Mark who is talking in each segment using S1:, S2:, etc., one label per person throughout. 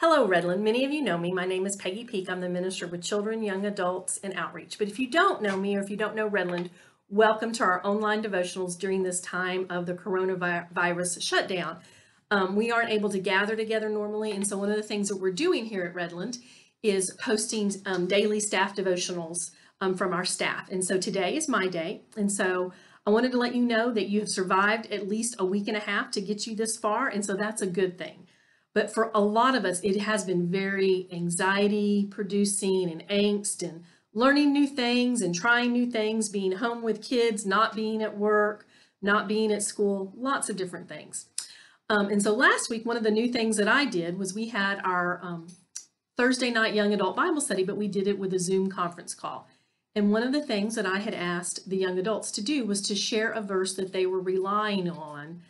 S1: Hello, Redland. Many of you know me. My name is Peggy Peak. I'm the minister with children, young adults, and outreach. But if you don't know me or if you don't know Redland, welcome to our online devotionals during this time of the coronavirus shutdown. Um, we aren't able to gather together normally, and so one of the things that we're doing here at Redland is posting um, daily staff devotionals um, from our staff. And so today is my day, and so I wanted to let you know that you have survived at least a week and a half to get you this far, and so that's a good thing. But for a lot of us, it has been very anxiety producing and angst and learning new things and trying new things, being home with kids, not being at work, not being at school, lots of different things. Um, and so last week, one of the new things that I did was we had our um, Thursday night young adult Bible study, but we did it with a Zoom conference call. And one of the things that I had asked the young adults to do was to share a verse that they were relying on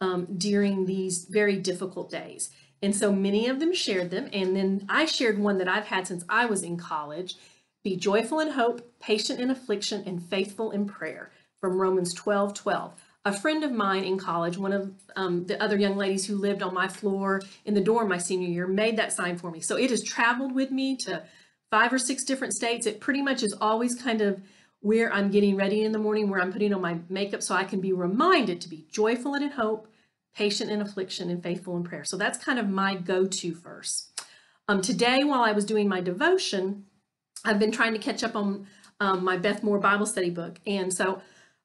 S1: um, during these very difficult days. And so many of them shared them. And then I shared one that I've had since I was in college Be joyful in hope, patient in affliction, and faithful in prayer from Romans 12 12. A friend of mine in college, one of um, the other young ladies who lived on my floor in the dorm my senior year, made that sign for me. So it has traveled with me to five or six different states. It pretty much is always kind of where I'm getting ready in the morning, where I'm putting on my makeup so I can be reminded to be joyful and in hope, patient in affliction, and faithful in prayer. So that's kind of my go-to verse. Um, today, while I was doing my devotion, I've been trying to catch up on um, my Beth Moore Bible study book. And so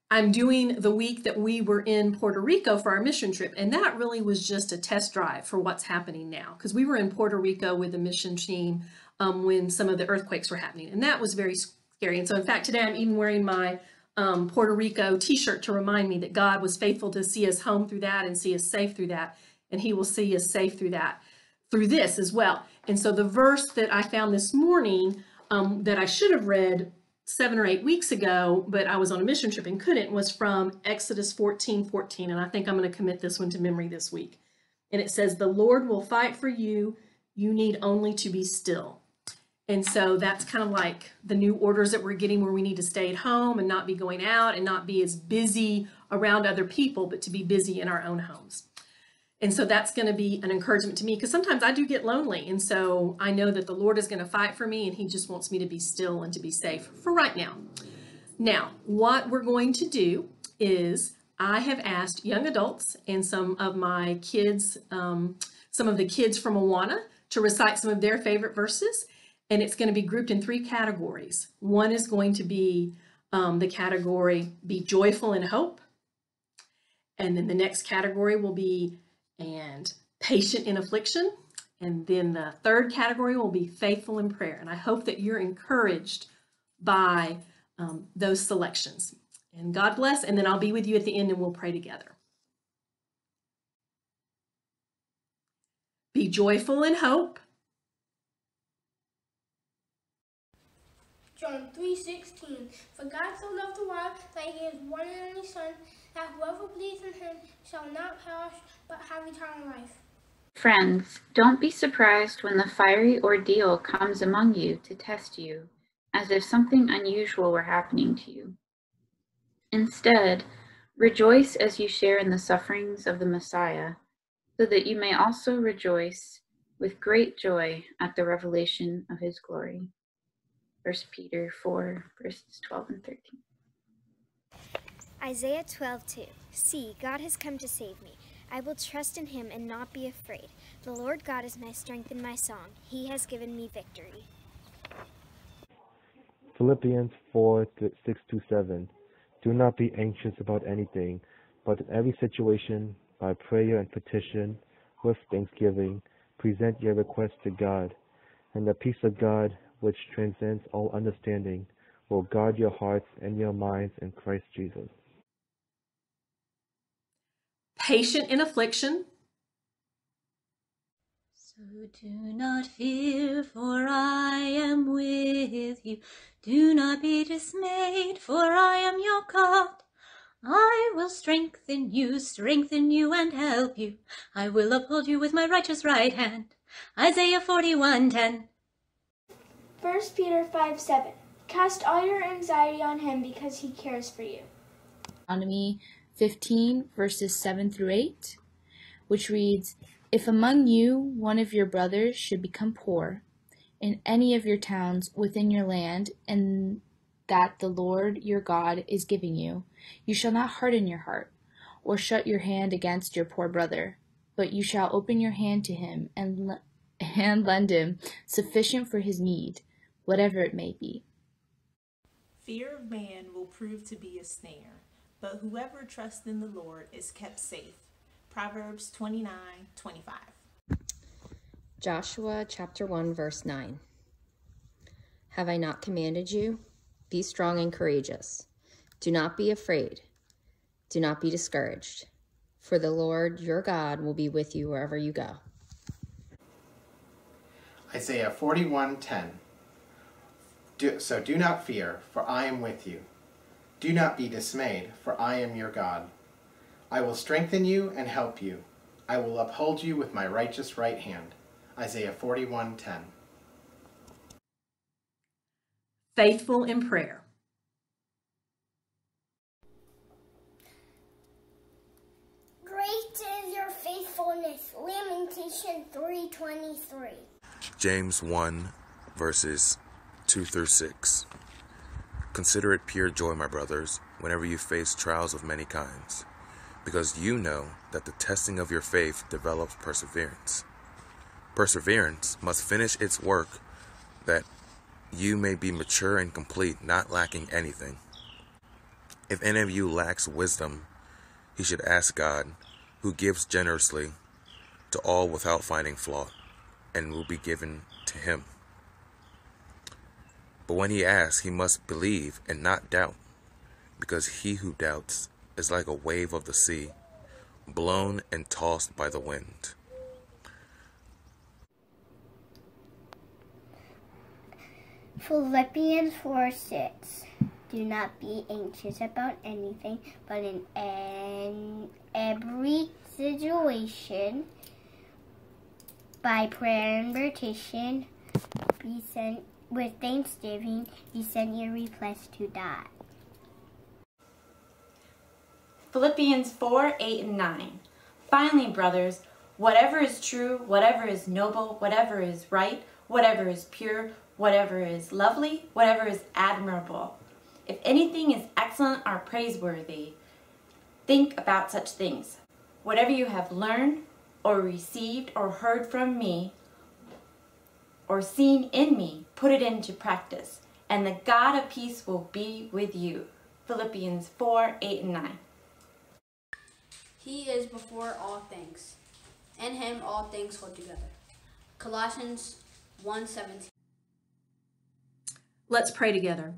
S1: I'm doing the week that we were in Puerto Rico for our mission trip. And that really was just a test drive for what's happening now. Because we were in Puerto Rico with the mission team um, when some of the earthquakes were happening. And that was very scary. And so, in fact, today I'm even wearing my um, Puerto Rico t-shirt to remind me that God was faithful to see us home through that and see us safe through that. And he will see us safe through that, through this as well. And so the verse that I found this morning um, that I should have read seven or eight weeks ago, but I was on a mission trip and couldn't, was from Exodus 14, 14. And I think I'm going to commit this one to memory this week. And it says, the Lord will fight for you. You need only to be still. And so that's kind of like the new orders that we're getting where we need to stay at home and not be going out and not be as busy around other people, but to be busy in our own homes. And so that's going to be an encouragement to me because sometimes I do get lonely. And so I know that the Lord is going to fight for me and He just wants me to be still and to be safe for right now. Now, what we're going to do is I have asked young adults and some of my kids, um, some of the kids from Awana to recite some of their favorite verses and it's going to be grouped in three categories. One is going to be um, the category be joyful in hope. And then the next category will be and patient in affliction. And then the third category will be faithful in prayer. And I hope that you're encouraged by um, those selections. And God bless. And then I'll be with you at the end and we'll pray together. Be joyful in hope.
S2: John 3.16 For God so loved the world that he has one and only Son, that whoever believes in him shall not perish, but have eternal life.
S3: Friends, don't be surprised when the fiery ordeal comes among you to test you, as if something unusual were happening to you. Instead, rejoice as you share in the sufferings of the Messiah, so that you may also rejoice with great joy at the revelation of his glory. 1 Peter 4, verses 12 and 13.
S4: Isaiah 12:2. See, God has come to save me. I will trust in him and not be afraid. The Lord God is my strength and my song. He has given me victory.
S5: Philippians 4 6 to 7. Do not be anxious about anything, but in every situation, by prayer and petition, with thanksgiving, present your requests to God, and the peace of God, which transcends all understanding, will guard your hearts and your minds in Christ Jesus.
S1: Patient in affliction.
S6: So do not fear, for I am with you. Do not be dismayed, for I am your God. I will strengthen you, strengthen you, and help you. I will uphold you with my righteous right hand. Isaiah 41:10.
S2: 1 Peter 5 7. Cast all your anxiety on him because he cares for you.
S7: Deuteronomy 15, verses 7 through 8, which reads, If among you one of your brothers should become poor in any of your towns within your land, and that the Lord your God is giving you, you shall not harden your heart, or shut your hand against your poor brother, but you shall open your hand to him and, and lend him sufficient for his need, whatever it may be.
S8: Fear of man will prove to be a snare, but whoever trusts in the Lord is kept safe. Proverbs 29 25.
S9: Joshua chapter 1, verse 9. Have I not commanded you? Be strong and courageous. Do not be afraid. Do not be discouraged, for the Lord your God will be with you wherever you go.
S10: Isaiah 41:10 do, So do not fear, for I am with you. Do not be dismayed, for I am your God. I will strengthen you and help you. I will uphold you with my righteous right hand. Isaiah 41:10
S1: Faithful in prayer.
S2: Great is your faithfulness. Lamentation 323.
S11: James 1, verses 2 through 6. Consider it pure joy, my brothers, whenever you face trials of many kinds, because you know that the testing of your faith develops perseverance. Perseverance must finish its work that you may be mature and complete, not lacking anything. If any of you lacks wisdom, he should ask God, who gives generously to all without finding fault, and will be given to him. But when he asks, he must believe and not doubt, because he who doubts is like a wave of the sea, blown and tossed by the wind.
S2: Philippians 4 6. Do not be anxious about anything, but in an, every situation, by prayer and petition, be sent with thanksgiving, be sent your request to God.
S12: Philippians 4 8 and 9. Finally, brothers, whatever is true, whatever is noble, whatever is right, whatever is pure, whatever is lovely, whatever is admirable, if anything is excellent or praiseworthy, think about such things. Whatever you have learned or received or heard from me or seen in me, put it into practice, and the God of peace will be with you. Philippians 4 8 and 9.
S13: He is before all things. In him all things hold together. Colossians 1:17.
S1: Let's pray together.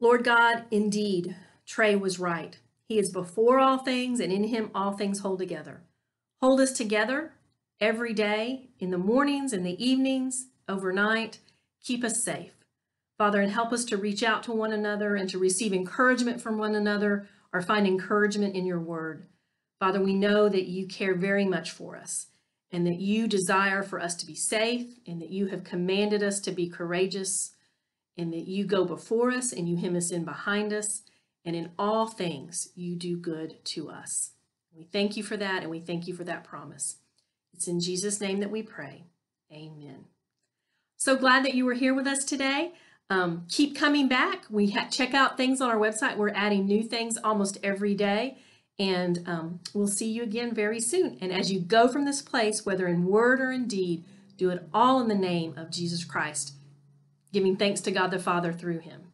S1: Lord God, indeed, Trey was right. He is before all things, and in him all things hold together. Hold us together every day, in the mornings, in the evenings, overnight. Keep us safe. Father, and help us to reach out to one another and to receive encouragement from one another or find encouragement in your word. Father, we know that you care very much for us and that you desire for us to be safe and that you have commanded us to be courageous and that you go before us and you hem us in behind us. And in all things, you do good to us. We thank you for that and we thank you for that promise. It's in Jesus' name that we pray. Amen. So glad that you were here with us today. Um, keep coming back. We check out things on our website. We're adding new things almost every day. And um, we'll see you again very soon. And as you go from this place, whether in word or in deed, do it all in the name of Jesus Christ, giving thanks to God the Father through him.